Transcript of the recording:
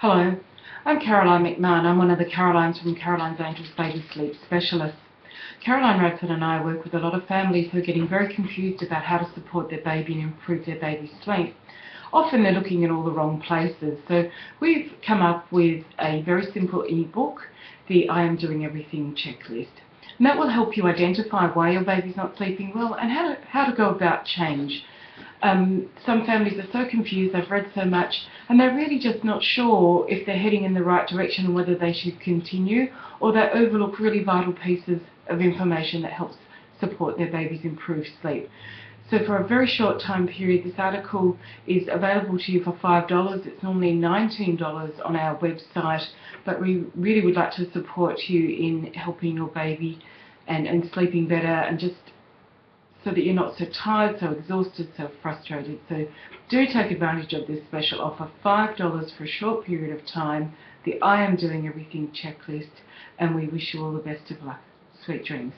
Hello, I'm Caroline McMahon. I'm one of the Carolines from Caroline's Angels Baby Sleep Specialists. Caroline Radford and I work with a lot of families who are getting very confused about how to support their baby and improve their baby's sleep. Often they're looking in all the wrong places. So we've come up with a very simple ebook, the I Am Doing Everything checklist. And that will help you identify why your baby's not sleeping well and how to, how to go about change. Um, some families are so confused, they've read so much, and they're really just not sure if they're heading in the right direction and whether they should continue, or they overlook really vital pieces of information that helps support their baby's improved sleep. So for a very short time period, this article is available to you for $5. It's normally $19 on our website, but we really would like to support you in helping your baby and, and sleeping better and just so that you're not so tired, so exhausted, so frustrated. So do take advantage of this special offer, $5 for a short period of time, the I Am Doing Everything checklist, and we wish you all the best of luck. Sweet dreams.